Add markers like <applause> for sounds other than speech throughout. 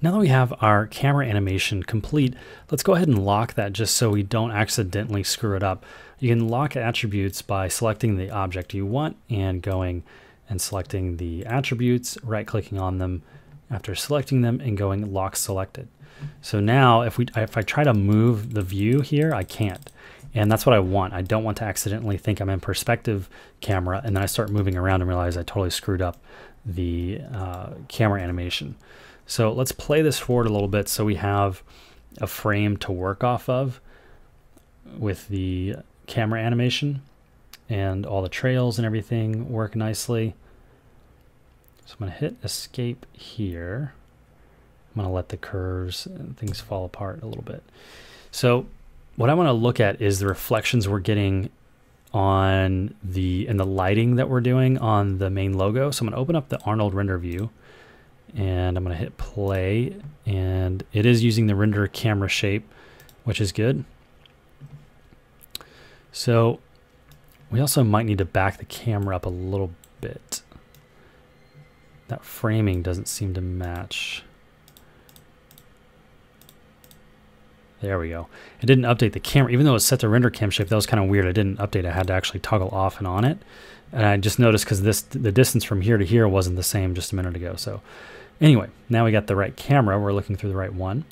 Now that we have our camera animation complete, let's go ahead and lock that just so we don't accidentally screw it up. You can lock attributes by selecting the object you want and going and selecting the attributes, right clicking on them after selecting them and going lock selected. So now if we if I try to move the view here, I can't. And that's what I want. I don't want to accidentally think I'm in perspective camera and then I start moving around and realize I totally screwed up the uh, camera animation. So let's play this forward a little bit so we have a frame to work off of with the camera animation and all the trails and everything work nicely. So I'm going to hit escape here. I'm going to let the curves and things fall apart a little bit. So what I want to look at is the reflections we're getting on the and the lighting that we're doing on the main logo. So I'm going to open up the Arnold render view and I'm going to hit play. And it is using the render camera shape which is good. So we also might need to back the camera up a little bit. That framing doesn't seem to match. There we go. It didn't update the camera. Even though it's set to render cam shape that was kind of weird. I didn't update. I had to actually toggle off and on it. And I just noticed because this the distance from here to here wasn't the same just a minute ago. So Anyway, now we got the right camera. We're looking through the right one.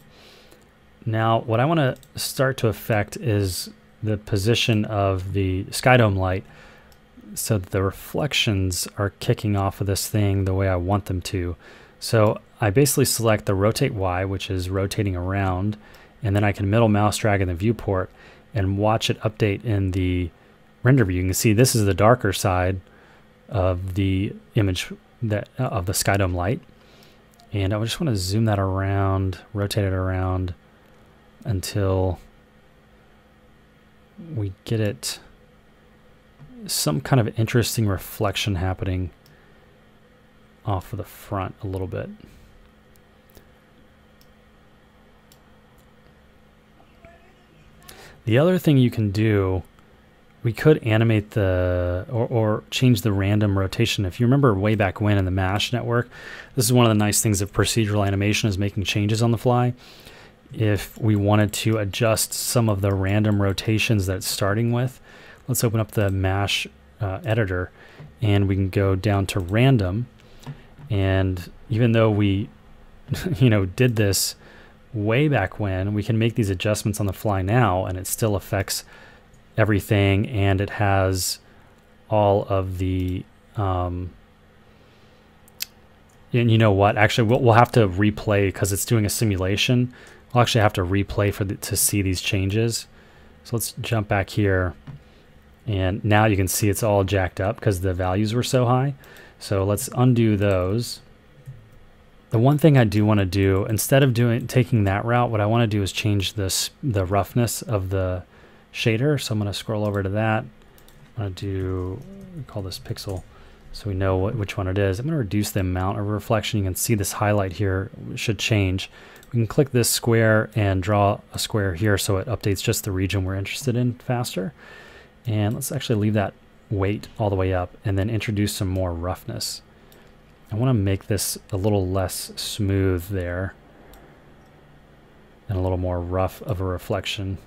Now, what I want to start to affect is the position of the Skydome light so that the reflections are kicking off of this thing the way I want them to. So I basically select the rotate Y, which is rotating around, and then I can middle mouse drag in the viewport and watch it update in the render view. You can see this is the darker side of the image that uh, of the Skydome light. And I just want to zoom that around, rotate it around until we get it some kind of interesting reflection happening off of the front a little bit. The other thing you can do we could animate the or, or, change the random rotation. If you remember way back when in the MASH network, this is one of the nice things of procedural animation is making changes on the fly. If we wanted to adjust some of the random rotations that it's starting with, let's open up the MASH uh, editor and we can go down to random. And even though we, <laughs> you know, did this way back when, we can make these adjustments on the fly now and it still affects everything and it has all of the um, and you know what? Actually we'll, we'll have to replay because it's doing a simulation. We'll actually have to replay for the, to see these changes. So let's jump back here. And now you can see it's all jacked up because the values were so high. So let's undo those. The one thing I do want to do instead of doing taking that route what I want to do is change this the roughness of the shader. So I'm going to scroll over to that. I'm going to do, call this pixel so we know what, which one it is. I'm going to reduce the amount of reflection. You can see this highlight here should change. We can click this square and draw a square here so it updates just the region we're interested in faster. And let's actually leave that weight all the way up and then introduce some more roughness. I want to make this a little less smooth there and a little more rough of a reflection.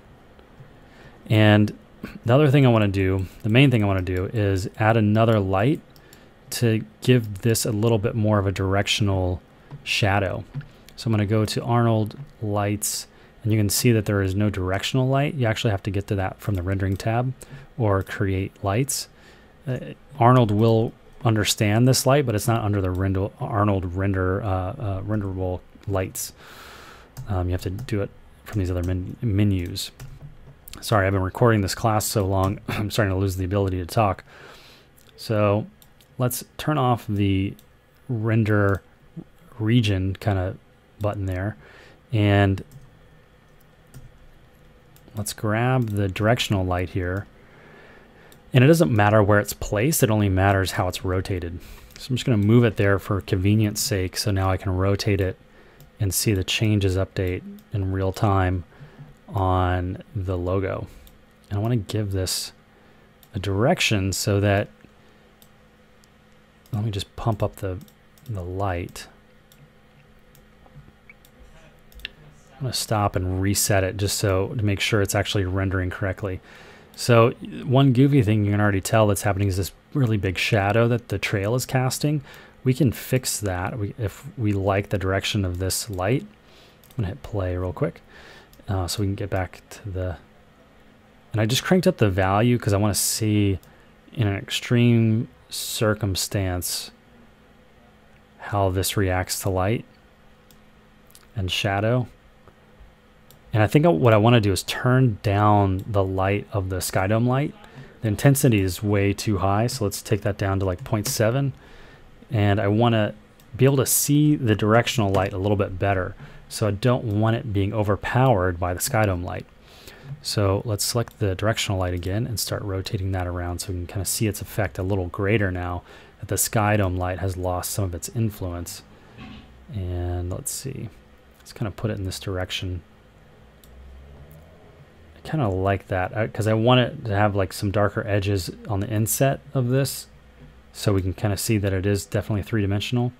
And the other thing I want to do, the main thing I want to do is add another light to give this a little bit more of a directional shadow. So I'm going to go to Arnold lights and you can see that there is no directional light. You actually have to get to that from the rendering tab or create lights. Uh, Arnold will understand this light, but it's not under the render, Arnold render uh, uh, renderable lights. Um, you have to do it from these other men menus. Sorry, I've been recording this class so long, <clears throat> I'm starting to lose the ability to talk. So let's turn off the render region kind of button there. And let's grab the directional light here. And it doesn't matter where it's placed, it only matters how it's rotated. So I'm just going to move it there for convenience sake. So now I can rotate it and see the changes update in real time on the logo. And I want to give this a direction so that, let me just pump up the, the light. I'm going to stop and reset it just so to make sure it's actually rendering correctly. So one goofy thing you can already tell that's happening is this really big shadow that the trail is casting. We can fix that if we like the direction of this light. I'm going to hit play real quick uh, so we can get back to the... And I just cranked up the value because I want to see in an extreme circumstance how this reacts to light and shadow. And I think what I want to do is turn down the light of the Skydome light. The intensity is way too high, so let's take that down to like 0.7. And I want to be able to see the directional light a little bit better. So I don't want it being overpowered by the Skydome light. So let's select the directional light again and start rotating that around so we can kind of see its effect a little greater now that the Skydome light has lost some of its influence. And let's see, let's kind of put it in this direction I kind of like that uh, because I, I want it to have like some darker edges on the inset of this so we can kind of see that it is definitely three-dimensional.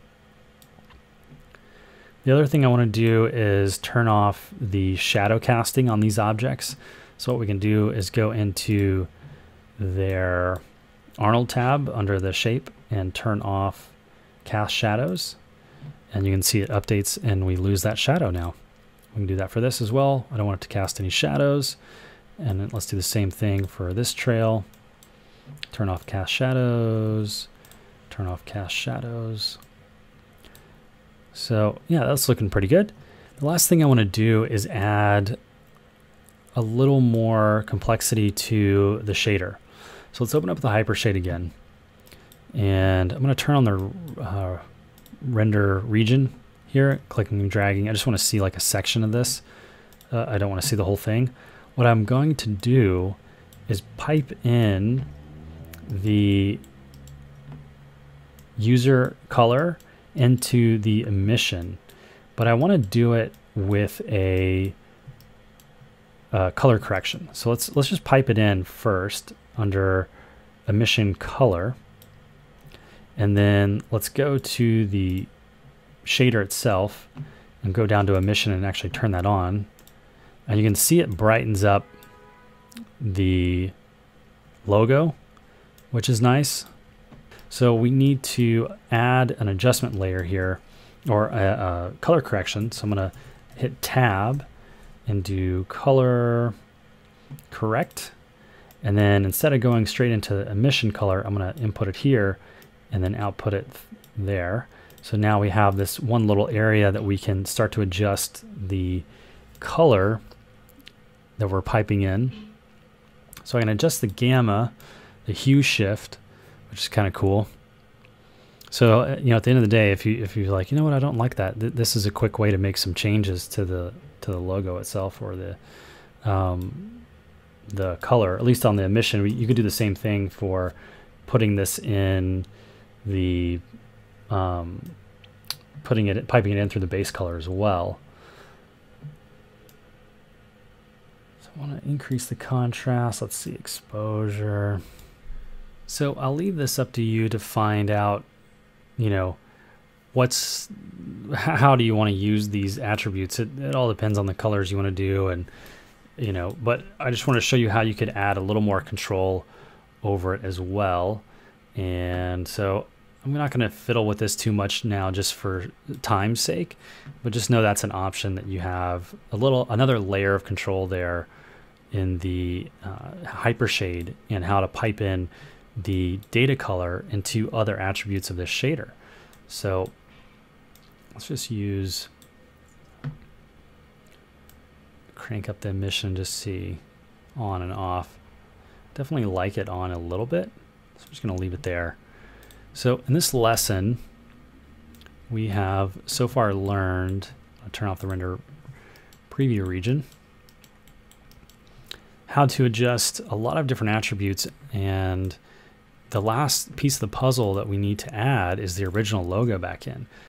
The other thing I want to do is turn off the shadow casting on these objects. So what we can do is go into their Arnold tab under the shape and turn off cast shadows. And you can see it updates and we lose that shadow now. We can do that for this as well. I don't want it to cast any shadows. And let's do the same thing for this trail. Turn off cast shadows. Turn off cast shadows. So yeah, that's looking pretty good. The last thing I want to do is add a little more complexity to the shader. So let's open up the Hypershade again. And I'm going to turn on the uh, render region here, clicking and dragging. I just want to see like a section of this. Uh, I don't want to see the whole thing. What I'm going to do is pipe in the user color into the emission, but I want to do it with a uh, color correction. So let's let's just pipe it in first under emission color, and then let's go to the shader itself and go down to emission and actually turn that on. And you can see it brightens up the logo, which is nice. So we need to add an adjustment layer here or a, a color correction. So I'm going to hit tab and do color correct. And then instead of going straight into emission color, I'm going to input it here and then output it there. So now we have this one little area that we can start to adjust the color that we're piping in. So I can adjust the gamma, the hue shift, which is kind of cool. So uh, you know, at the end of the day, if you if you're like, you know what, I don't like that, th this is a quick way to make some changes to the to the logo itself or the um, the color. At least on the emission, you could do the same thing for putting this in the um, putting it, piping it in through the base color as well. So I want to increase the contrast. Let's see, exposure. So I'll leave this up to you to find out, you know, what's, how do you want to use these attributes? It, it all depends on the colors you want to do and, you know, but I just want to show you how you could add a little more control over it as well. And so I'm not going to fiddle with this too much now just for time's sake, but just know that's an option that you have a little another layer of control there in the uh, hypershade and how to pipe in the data color into other attributes of this shader. So let's just use crank up the emission to see on and off. Definitely like it on a little bit. So I'm just going to leave it there. So in this lesson, we have so far learned, I'll turn off the render preview region, how to adjust a lot of different attributes and the last piece of the puzzle that we need to add is the original logo back in.